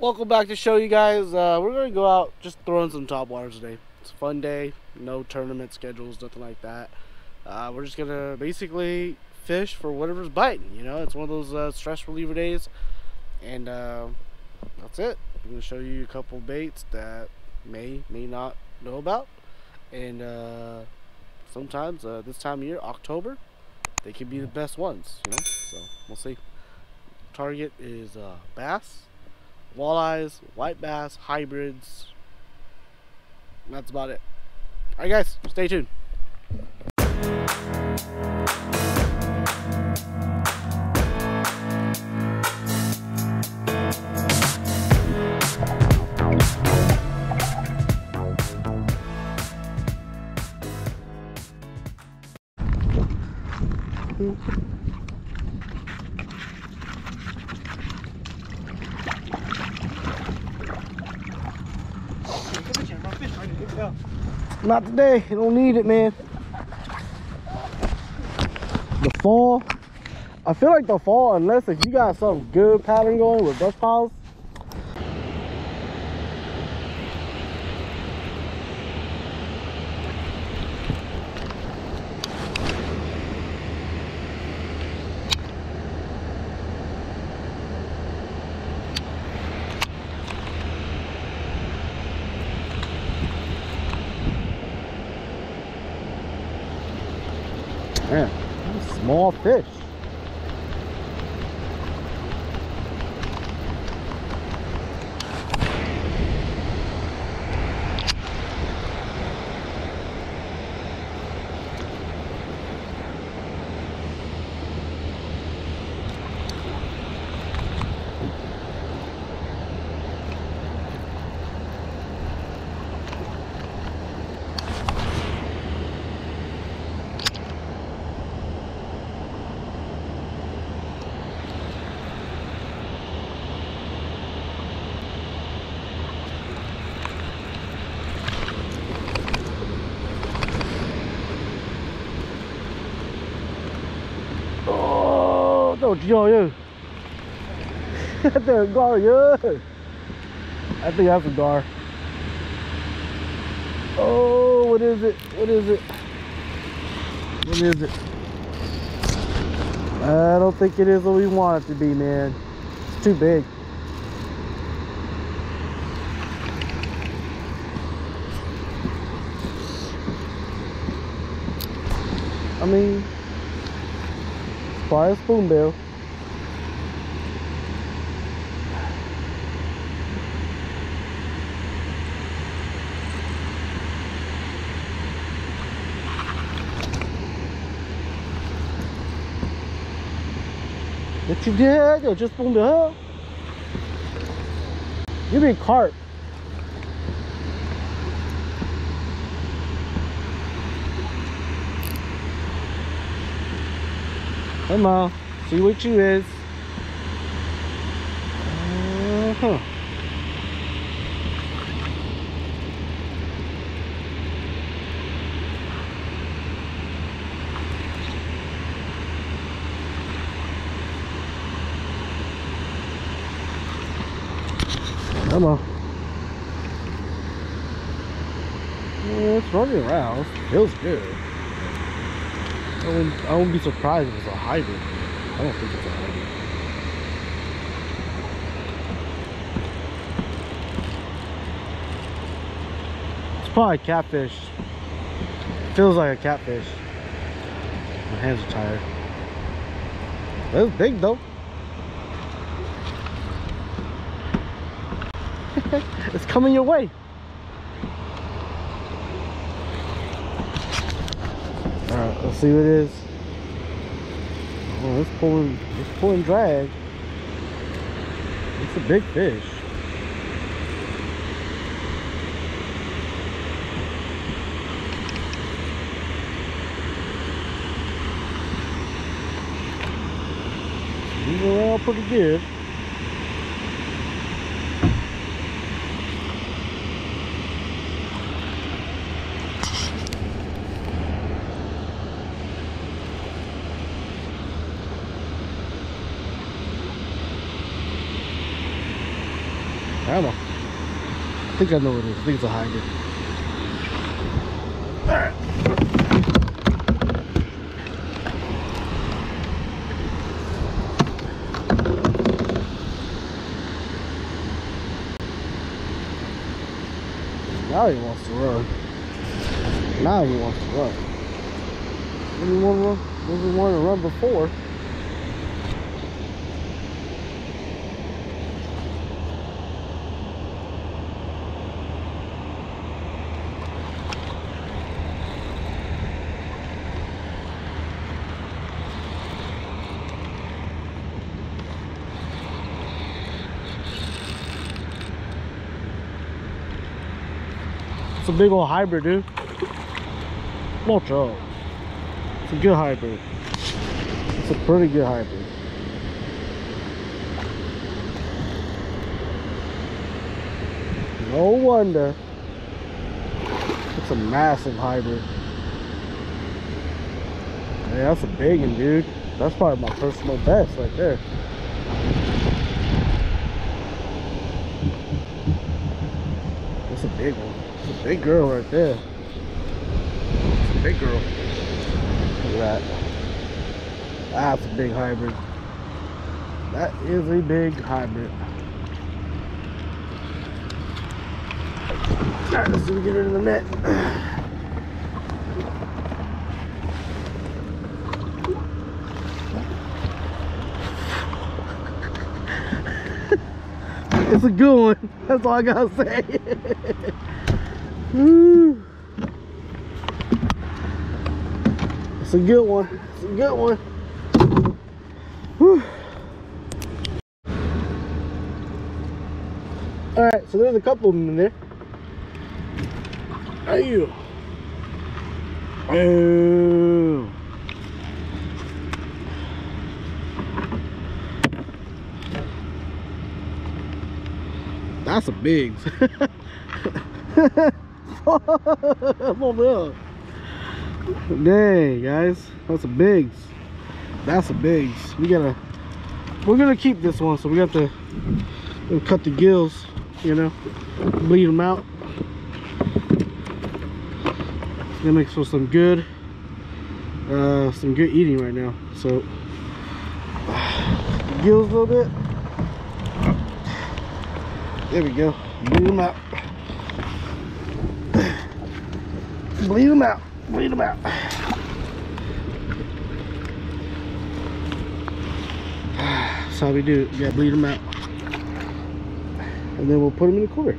Welcome back to show you guys. Uh, we're gonna go out just throwing some top waters today. It's a fun day. No tournament schedules, nothing like that. Uh, we're just gonna basically fish for whatever's biting. You know, it's one of those uh, stress reliever days, and uh, that's it. I'm gonna show you a couple baits that may may not know about, and uh, sometimes uh, this time of year, October, they can be the best ones. You know, so we'll see. Target is bass walleyes, white bass, hybrids. That's about it. Alright guys, stay tuned. Not today. You don't need it, man. The fall. I feel like the fall, unless if you got some good pattern going with brush piles. Man, small fish. Chưa you? There gar you. I think that's a gar. Oh, what is it? What is it? What is it? I don't think it is what we want it to be, man. It's too big. I mean, Fire spoonbill. What you did? You just spoonbill. Give me a cart. Come on, see what you is. Uh -huh. Come on. Yeah, it's running around. Feels good. I wouldn't, I wouldn't be surprised if it's a hybrid. I don't think it's a hybrid. It's probably catfish. Feels like a catfish. My hands are tired. That's big though. it's coming your way. Alright, let's see what it is. Oh, it's pulling, it's pulling drag. It's a big fish. Moving around pretty good. I don't know. I think I know what it is. I think it's a hybrid. Now he wants to run. Now he wants to run. When he want to run, when he wanted to run before. A big old hybrid, dude. Out. It's a good hybrid. It's a pretty good hybrid. No wonder. It's a massive hybrid. Yeah, that's a big one, dude. That's probably my personal best right there. That's a big one. It's a big girl right there. It's a big girl. Look at that. That's a big hybrid. That is a big hybrid. Alright, let's see if we get her in the net. It's a good one. That's all I gotta say. It's a good one. It's a good one. All right, so there's a couple of them in there. Ayo. Ayo. That's a bigs. Dang, guys. That's a bigs. That's a bigs. We gotta, we're gonna keep this one, so we have to we'll cut the gills, you know, bleed them out. That makes for some good, uh, some good eating right now. So, gills a little bit. There we go. Bleed them out. Bleed them out. Bleed them out. That's how we do it. You gotta bleed them out. And then we'll put them in the cooler.